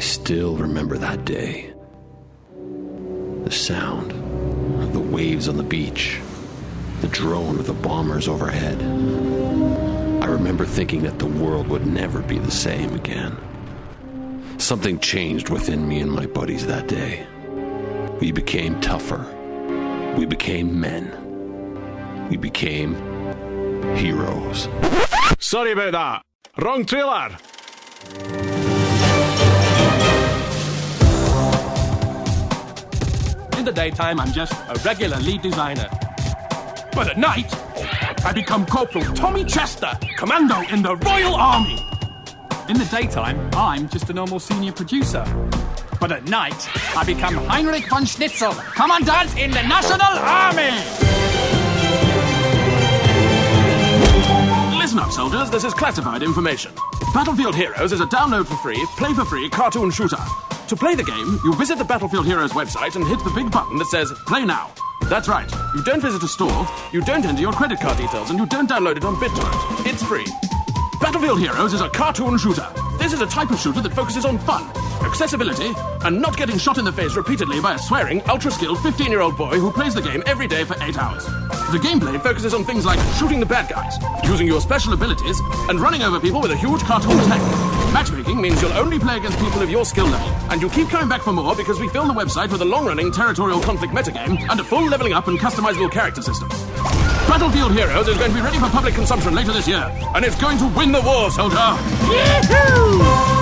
still remember that day. The sound the waves on the beach, the drone of the bombers overhead. I remember thinking that the world would never be the same again. Something changed within me and my buddies that day. We became tougher. We became men. We became heroes. Sorry about that. Wrong trailer. Daytime, I'm just a regular lead designer. But at night, I become Corporal Tommy Chester, Commando in the Royal Army. In the daytime, I'm just a normal senior producer. But at night, I become Heinrich von Schnitzel, Commandant in the National Army. Listen up, soldiers. This is classified information. Battlefield Heroes is a download for free, play for free cartoon shooter. To play the game, you visit the Battlefield Heroes website and hit the big button that says Play Now. That's right. You don't visit a store, you don't enter your credit card details, and you don't download it on BitTorrent. It's free. Battlefield Heroes is a cartoon shooter. This is a type of shooter that focuses on fun, accessibility, and not getting shot in the face repeatedly by a swearing, ultra skilled 15 year old boy who plays the game every day for 8 hours. The gameplay focuses on things like shooting the bad guys, using your special abilities, and running over people with a huge cartoon tank. Matchmaking means you'll only play against people of your skill level, and you'll keep coming back for more because we fill the website with a long running territorial conflict metagame and a full leveling up and customizable character system. Battlefield Heroes is going to be ready for public consumption later this year, and it's going to win the war, soldier! Yee-hoo!